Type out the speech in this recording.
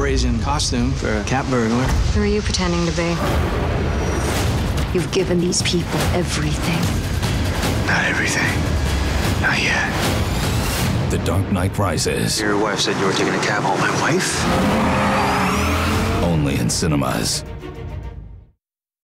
brazen costume for a cat burglar. Who are you pretending to be? You've given these people everything. Not everything. Not yet. The Dark Knight Rises. Your wife said you were taking a cab home. My wife? Only in cinemas.